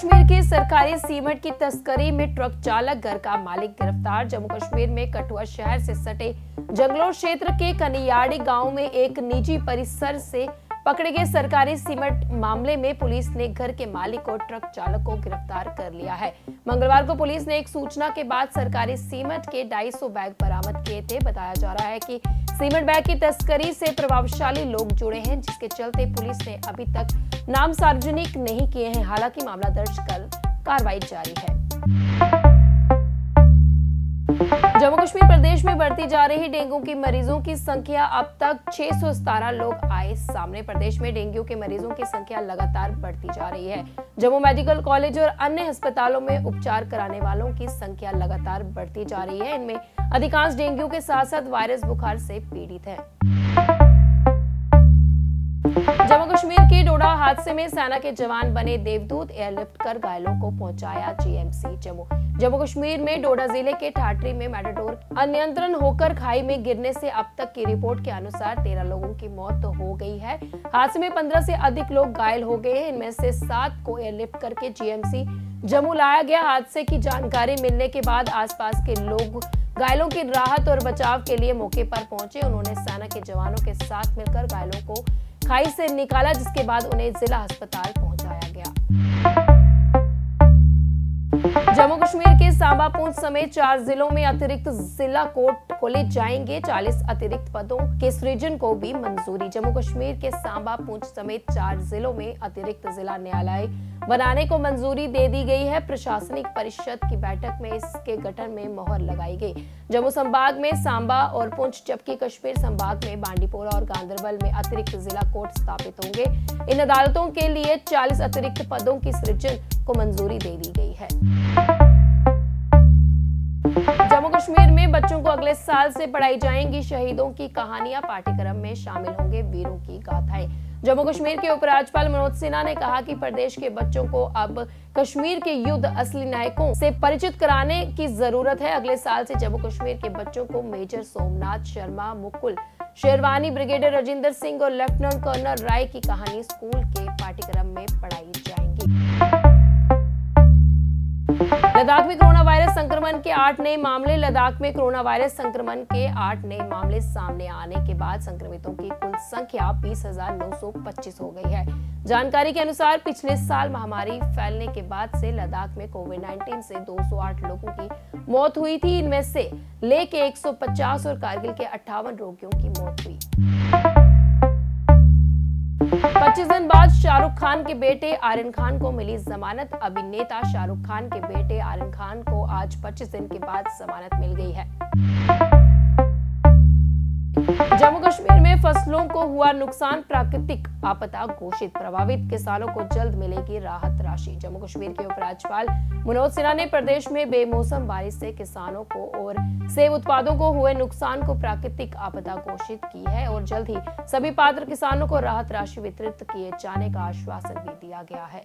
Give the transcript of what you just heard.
कश्मीर की सरकारी सीमेंट की तस्करी में ट्रक चालक, घर का मालिक गिरफ़्तार। जम्मू कश्मीर में कठुआ शहर से सटे जंगलोर क्षेत्र के कनियाड़ी गाँव में एक निजी परिसर से पकड़े गए सरकारी सीमेंट मामले में पुलिस ने घर के मालिक और ट्रक चालक को गिरफ़्तार कर लिया है। मंगलवार को पुलिस ने एक सूचना के बाद सरकारी सीमेंट के 250 बैग बरामद किए थे। बताया जा रहा है कि सीमेंट बैग की तस्करी से प्रभावशाली लोग जुड़े हैं, जिसके चलते पुलिस ने अभी तक नाम सार्वजनिक नहीं किए हैं। हालाँकि मामला दर्ज कर कार्रवाई जारी है। जम्मू कश्मीर प्रदेश में बढ़ती जा रही डेंगू की मरीजों की संख्या अब तक छह लोग आए सामने। प्रदेश में डेंगू के मरीजों की संख्या लगातार बढ़ती जा रही है। जम्मू मेडिकल कॉलेज और अन्य अस्पतालों में उपचार कराने वालों की संख्या लगातार बढ़ती जा रही है। इनमें अधिकांश डेंगू के साथ साथ वायरस बुखार से पीड़ित है। हादसे में सेना के जवान बने देवदूत एयरलिफ्ट कर घायलों को पहुँचाया जीएमसी जम्मू। जम्मू कश्मीर में डोडा ज़िले के ठाटरी में मेटाडोर अनियंत्रण होकर खाई में गिरने से अब तक की रिपोर्ट के अनुसार तेरह लोगों की मौत तो हो गई है। हादसे में पंद्रह से अधिक लोग घायल हो गए हैं। इनमें से सात को एयरलिफ्ट करके जीएमसी जम्मू लाया गया। हादसे की जानकारी मिलने के बाद आसपास के लोग घायलों की राहत और बचाव के लिए मौके पर पहुँचे। उन्होंने सेना के जवानों के साथ मिलकर घायलों को खाई से निकाला जिसके बाद उन्हें जिला अस्पताल पहुँचाया गया। पुंछ समेत चार जिलों में अतिरिक्त जिला कोर्ट खोले जाएँगे। 40 अतिरिक्त पदों के सृजन को भी मंजूरी। जम्मू कश्मीर के सांबा पुंछ समेत चार जिलों में अतिरिक्त जिला न्यायालय बनाने को मंजूरी दे दी गई है। प्रशासनिक परिषद की बैठक में इसके गठन में मोहर लगाई गई। जम्मू संभाग में सांबा और पुंछ, जबकि कश्मीर संभाग में बांडीपोरा और गांधरबल में अतिरिक्त जिला कोर्ट स्थापित होंगे। इन अदालतों के लिए 40 अतिरिक्त पदों की सृजन को मंजूरी दे दी गई है। अगले साल से पढ़ाई जाएँगी। शहीदों की कहानियाँ पाठ्यक्रम में शामिल होंगे वीरों की गाथाएँ। जम्मू कश्मीर के उपराज्यपाल मनोज सिन्हा ने कहा कि प्रदेश के बच्चों को अब कश्मीर के युद्ध असली नायकों से परिचित कराने की ज़रूरत है। अगले साल से जम्मू कश्मीर के बच्चों को मेजर सोमनाथ शर्मा, मुकुल शेरवानी, ब्रिगेडियर राजेंद्र सिंह और लेफ्टिनेंट कर्नल राय की कहानी स्कूल के पाठ्यक्रम में पढ़ाई जाएँगी। लद्दाख में कोरोना वायरस संक्रमण के आठ नए मामले, लद्दाख में कोरोना वायरस संक्रमण के आठ नए मामले सामने आने के बाद संक्रमितों की कुल संख्या बीस हज़ार नौ सौ पच्चीस हो गई है। जानकारी के अनुसार, पिछले साल महामारी फैलने के बाद से लद्दाख में कोविड 19 से 208 लोगों की मौत हुई थी। इनमें से ले के 150 और कारगिल के अट्ठावन रोगियों की मौत हुई। 25 दिन बाद शाहरुख खान के बेटे आर्यन खान को मिली जमानत। अभिनेता शाहरुख खान के बेटे आर्यन खान को आज 25 दिन के बाद जमानत मिल गई है। जम्मू कश्मीर में फ़सलों को हुआ नुकसान, प्राकृतिक आपदा घोषित, प्रभावित किसानों को जल्द मिलेगी राहत राशि। जम्मू कश्मीर के उपराज्यपाल मनोज सिन्हा ने प्रदेश में बेमौसम बारिश से किसानों को और सेब उत्पादों को हुए नुकसान को प्राकृतिक आपदा घोषित की है और जल्द ही सभी पात्र किसानों को राहत राशि वितरित किए जाने का आश्वासन भी दिया गया है।